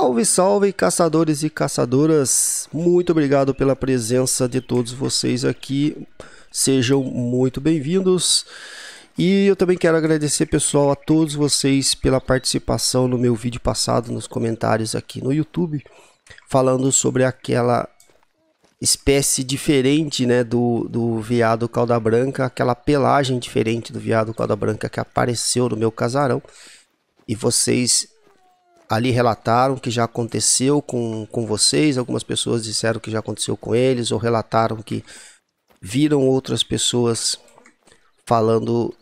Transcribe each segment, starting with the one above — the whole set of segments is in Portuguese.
Salve, salve, caçadores e caçadoras! Muito obrigado pela presença de todos vocês aqui. Sejam muito bem-vindos. E eu também quero agradecer, pessoal, a todos vocês pela participação no meu vídeo passado, nos comentários aqui no YouTube, falando sobre aquela espécie diferente né, do, do veado cauda branca, aquela pelagem diferente do veado cauda branca que apareceu no meu casarão. E vocês ali relataram que já aconteceu com, com vocês, algumas pessoas disseram que já aconteceu com eles, ou relataram que viram outras pessoas falando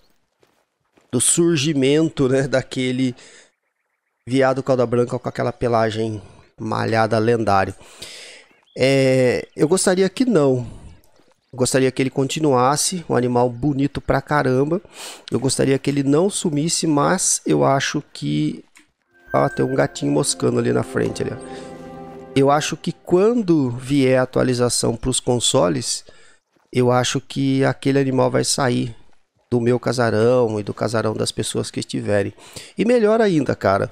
do surgimento né, daquele viado cauda branca com aquela pelagem malhada lendário. É, eu gostaria que não. Eu gostaria que ele continuasse, um animal bonito pra caramba. Eu gostaria que ele não sumisse, mas eu acho que ah, tem um gatinho moscando ali na frente. Ali, Eu acho que quando vier a atualização para os consoles, eu acho que aquele animal vai sair do meu casarão e do casarão das pessoas que estiverem. E melhor ainda, cara,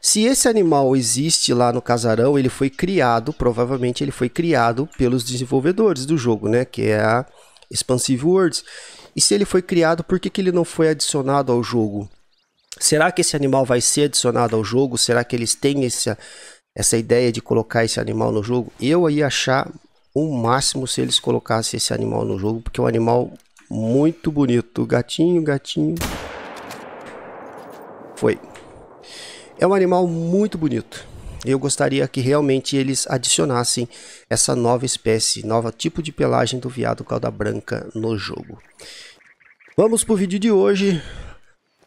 se esse animal existe lá no casarão, ele foi criado, provavelmente ele foi criado pelos desenvolvedores do jogo, né? Que é a Expansive Worlds. E se ele foi criado, por que, que ele não foi adicionado ao jogo? Será que esse animal vai ser adicionado ao jogo? Será que eles têm essa, essa ideia de colocar esse animal no jogo? Eu ia achar o máximo se eles colocassem esse animal no jogo, porque é um animal muito bonito. Gatinho, gatinho. Foi. É um animal muito bonito. Eu gostaria que realmente eles adicionassem essa nova espécie, nova tipo de pelagem do viado cauda branca no jogo. Vamos para o vídeo de hoje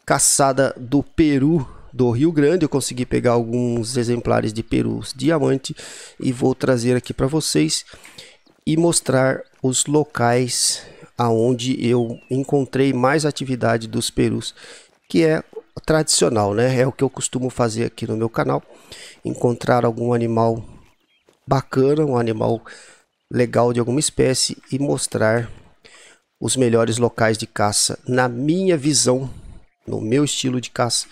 caçada do Peru do Rio Grande. Eu consegui pegar alguns exemplares de perus diamante e vou trazer aqui para vocês e mostrar os locais aonde eu encontrei mais atividade dos perus, que é tradicional, né? É o que eu costumo fazer aqui no meu canal, encontrar algum animal bacana, um animal legal de alguma espécie e mostrar os melhores locais de caça na minha visão no meu estilo de caça,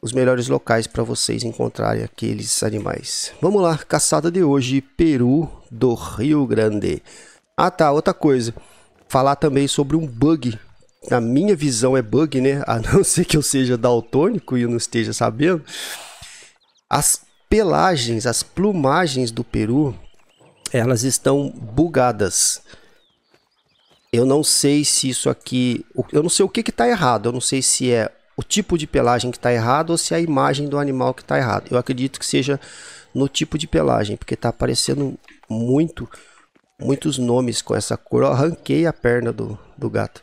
os melhores locais para vocês encontrarem aqueles animais. Vamos lá, caçada de hoje, Peru do Rio Grande. Ah tá, outra coisa, falar também sobre um bug. Na minha visão é bug, né? A não ser que eu seja daltônico e eu não esteja sabendo. As pelagens, as plumagens do Peru, elas estão bugadas. Eu não sei se isso aqui. Eu não sei o que está errado. Eu não sei se é o tipo de pelagem que está errado ou se é a imagem do animal que está errado. Eu acredito que seja no tipo de pelagem, porque está aparecendo muito, muitos nomes com essa cor. Eu arranquei a perna do, do gato.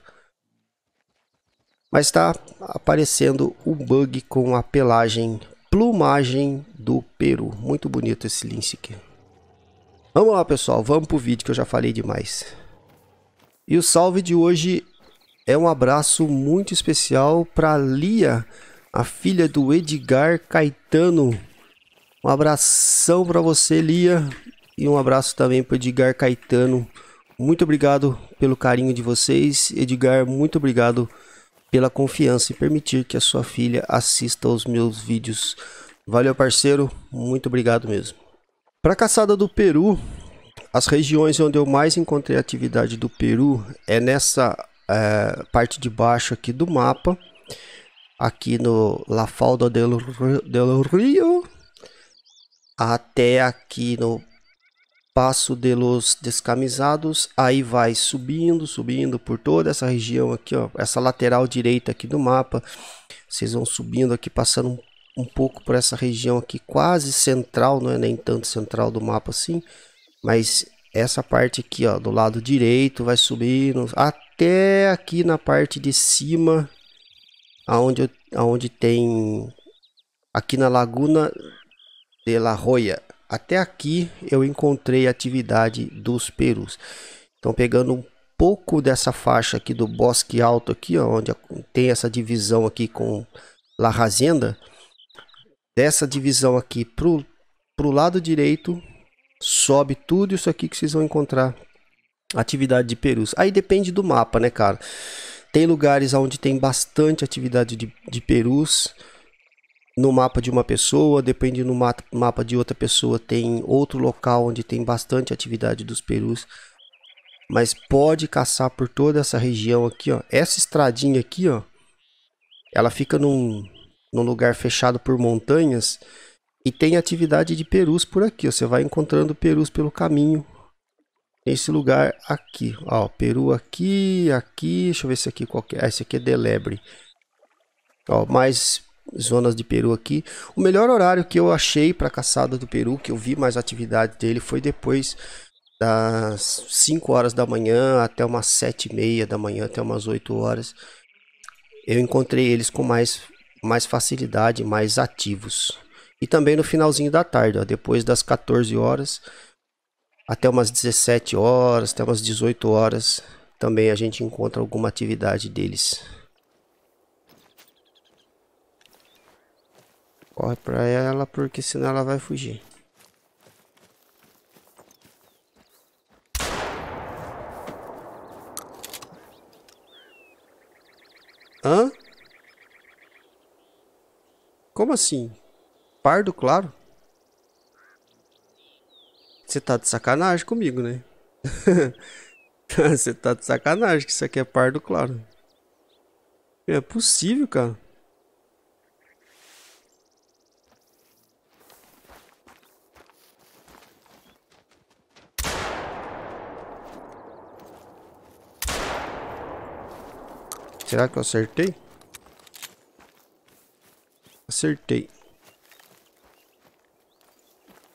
Mas está aparecendo o bug com a pelagem plumagem do Peru. Muito bonito esse lince aqui. Vamos lá, pessoal. Vamos pro vídeo que eu já falei demais. E o salve de hoje é um abraço muito especial para Lia, a filha do Edgar Caetano. Um abração para você, Lia, e um abraço também para Edgar Caetano. Muito obrigado pelo carinho de vocês, Edgar. Muito obrigado pela confiança e permitir que a sua filha assista aos meus vídeos. Valeu, parceiro. Muito obrigado mesmo. Para a caçada do Peru, as regiões onde eu mais encontrei atividade do Peru é nessa é, parte de baixo aqui do mapa, aqui no La Falda del, del Rio, até aqui no Passo de los Descamisados, aí vai subindo, subindo por toda essa região aqui, ó, essa lateral direita aqui do mapa, vocês vão subindo aqui, passando um, um pouco por essa região aqui, quase central, não é nem tanto central do mapa assim, mas essa parte aqui, ó, do lado direito, vai subindo até aqui na parte de cima, aonde, aonde tem aqui na Laguna de La Roya. Até aqui eu encontrei atividade dos perus. Então pegando um pouco dessa faixa aqui do bosque alto aqui, ó, onde tem essa divisão aqui com La Razenda, dessa divisão aqui pro pro lado direito sobe tudo isso aqui que vocês vão encontrar atividade de perus. Aí depende do mapa, né, cara? Tem lugares onde tem bastante atividade de, de perus. no mapa de uma pessoa, depende no mapa de outra pessoa, tem outro local onde tem bastante atividade dos perus. Mas pode caçar por toda essa região aqui, ó. Essa estradinha aqui, ó, ela fica num, num lugar fechado por montanhas e tem atividade de perus por aqui. Você vai encontrando perus pelo caminho. Nesse lugar aqui, ó, peru aqui, aqui, deixa eu ver se aqui qualquer, é. ah, esse aqui é Delebre. Ó, mais zonas de peru aqui. O melhor horário que eu achei para caçada do peru, que eu vi mais atividade dele, foi depois das 5 horas da manhã até umas 7 e meia da manhã, até umas 8 horas. Eu encontrei eles com mais, mais facilidade, mais ativos. E também no finalzinho da tarde, ó, depois das 14 horas até umas 17 horas, até umas 18 horas, também a gente encontra alguma atividade deles. Corre pra ela, porque senão ela vai fugir. Hã? Como assim? Pardo, claro. Você tá de sacanagem comigo, né? Você tá de sacanagem que isso aqui é pardo, claro. É possível, cara. Será que eu acertei? Acertei.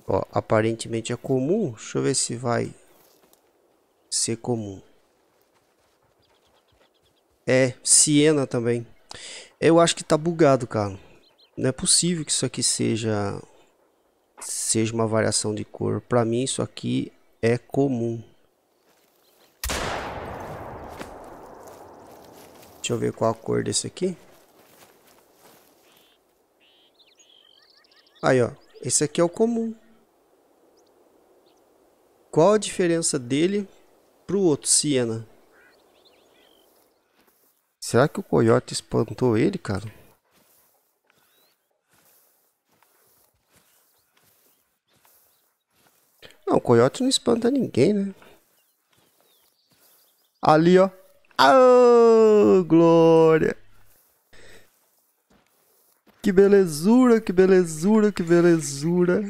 Ó, aparentemente é comum. Deixa eu ver se vai ser comum. É, Siena também. Eu acho que tá bugado, cara. Não é possível que isso aqui seja seja uma variação de cor. Para mim isso aqui é comum. Deixa eu ver qual a cor desse aqui. Aí, ó. Esse aqui é o comum. Qual a diferença dele pro outro Siena? Será que o coiote espantou ele, cara? Não, o coiote não espanta ninguém, né? Ali, ó. Oh, glória! Que belezura, que belezura, que belezura.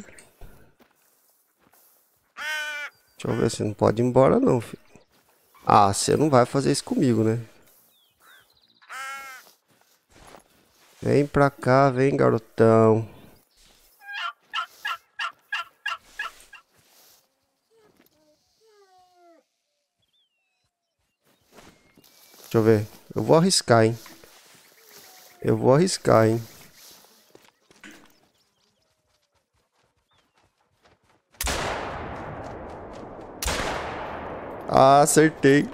Deixa eu ver se não pode ir embora não, filho. Ah, você não vai fazer isso comigo, né? Vem pra cá, vem garotão. Deixa eu ver. Eu vou arriscar, hein. Eu vou arriscar, hein. Acertei.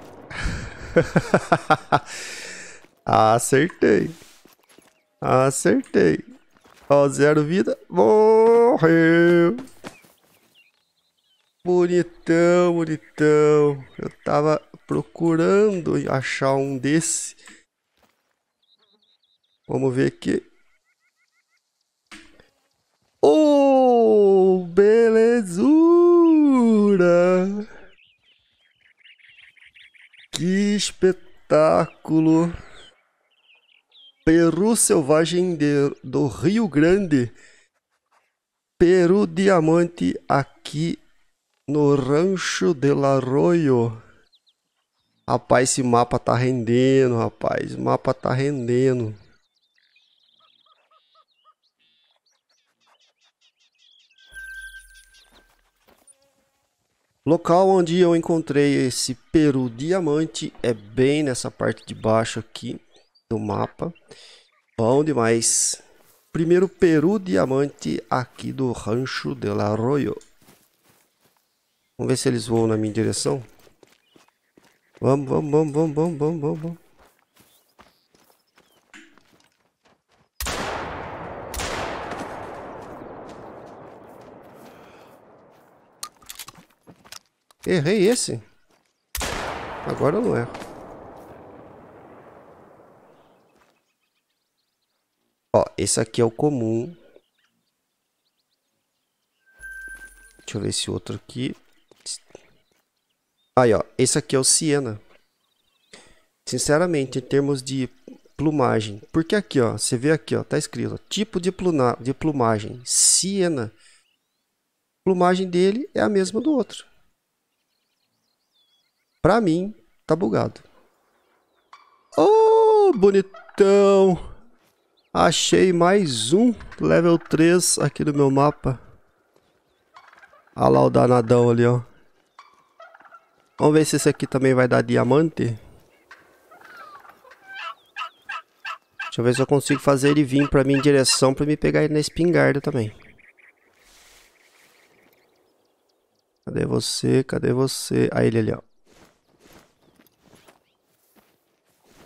acertei. Acertei. Ó, zero vida. Morreu. Bonitão, bonitão. Eu tava procurando achar um desse. Vamos ver aqui. Oh, belezura! Que espetáculo! Peru selvagem de, do Rio Grande. Peru diamante aqui no Rancho del Arroyo. Rapaz, esse mapa tá rendendo, rapaz. O mapa tá rendendo. Local onde eu encontrei esse peru diamante é bem nessa parte de baixo aqui do mapa. Bom demais. Primeiro peru diamante aqui do Rancho del Arroyo. Vamos ver se eles voam na minha direção. Vamos, vamos, vamos, vamos, vamos, vamos, vamos, Errei esse. Agora eu não erro. Ó, esse aqui é o comum. Deixa eu ver esse outro aqui. Aí, ó. Esse aqui é o Siena. Sinceramente, em termos de plumagem. Porque aqui, ó. Você vê aqui, ó. Tá escrito. Ó, tipo de, pluna, de plumagem. Siena. A plumagem dele é a mesma do outro. Pra mim, tá bugado. Oh, bonitão. Achei mais um level 3 aqui no meu mapa. Olha lá o danadão ali, ó. Vamos ver se esse aqui também vai dar diamante. Deixa eu ver se eu consigo fazer ele vir pra mim em direção pra me pegar ele na espingarda também. Cadê você? Cadê você? Aí ele ali, ó.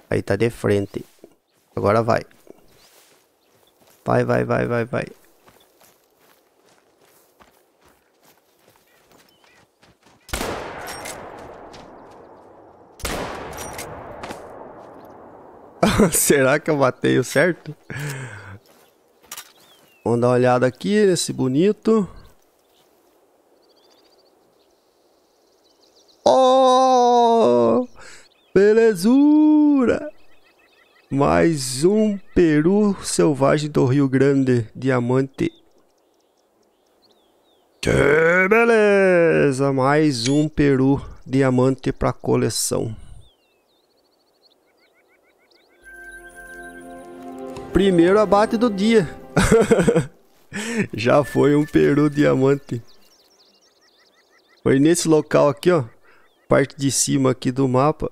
Aí tá de frente. Agora vai. Vai, vai, vai, vai, vai. Será que eu matei o certo? Vamos dar uma olhada aqui nesse bonito. Oh! Belezura! Mais um peru selvagem do Rio Grande, diamante. Que beleza! Mais um peru diamante para coleção. Primeiro abate do dia. Já foi um peru diamante. Foi nesse local aqui, ó. Parte de cima aqui do mapa.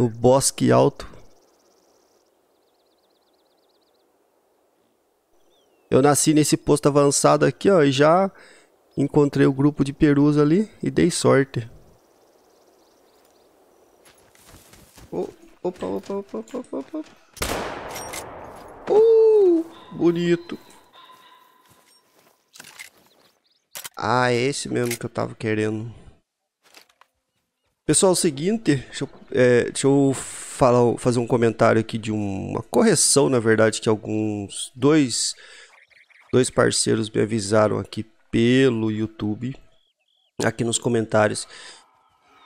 No bosque alto. Eu nasci nesse posto avançado aqui, ó. E já encontrei o grupo de perus ali e dei sorte. opa, opa, opa, opa, opa. Uh, bonito. Ah, é esse mesmo que eu tava querendo. Pessoal, é o seguinte, deixa eu, é, deixa eu falar, fazer um comentário aqui de uma correção, na verdade, que alguns dois, dois parceiros me avisaram aqui pelo YouTube, aqui nos comentários,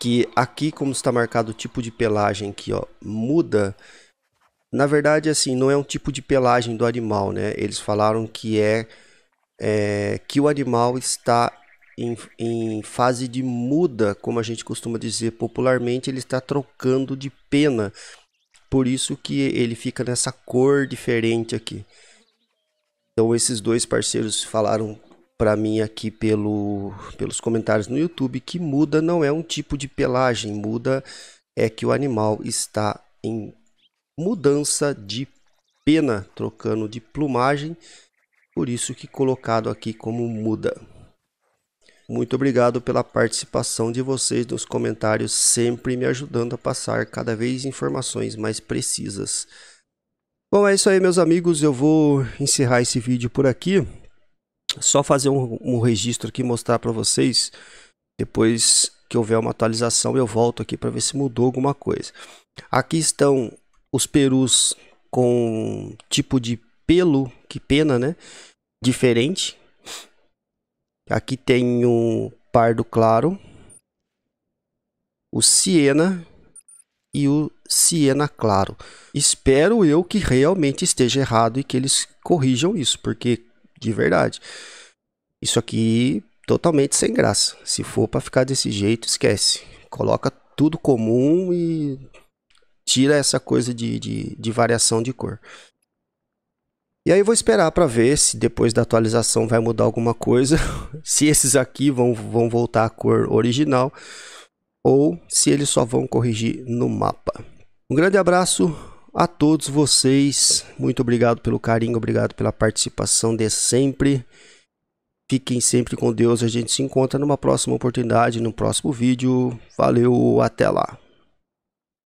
que aqui como está marcado o tipo de pelagem aqui, ó, muda na verdade, assim, não é um tipo de pelagem do animal, né? Eles falaram que é, é que o animal está em, em, fase de muda, como a gente costuma dizer popularmente, ele está trocando de pena. Por isso que ele fica nessa cor diferente aqui. Então esses dois parceiros falaram para mim aqui pelo, pelos comentários no YouTube que muda não é um tipo de pelagem, muda é que o animal está em mudança de pena, trocando de plumagem, por isso que colocado aqui como muda. Muito obrigado pela participação de vocês nos comentários, sempre me ajudando a passar cada vez informações mais precisas. Bom, é isso aí, meus amigos. Eu vou encerrar esse vídeo por aqui. Só fazer um, um registro aqui, mostrar para vocês. Depois que houver uma atualização, eu volto aqui para ver se mudou alguma coisa. Aqui estão os perus com tipo de pelo, que pena, né? Diferente. Aqui tem o pardo claro, o siena e o siena claro. Espero eu que realmente esteja errado e que eles corrijam isso, porque de verdade, isso aqui totalmente sem graça. Se for para ficar desse jeito, esquece. Coloca tudo comum e tira essa coisa de, de, de variação de cor. E aí vou esperar para ver se depois da atualização vai mudar alguma coisa, se esses aqui vão, vão voltar à cor original ou se eles só vão corrigir no mapa. Um grande abraço a todos vocês, muito obrigado pelo carinho, obrigado pela participação de sempre. Fiquem sempre com Deus, a gente se encontra numa próxima oportunidade, no próximo vídeo. Valeu, até lá!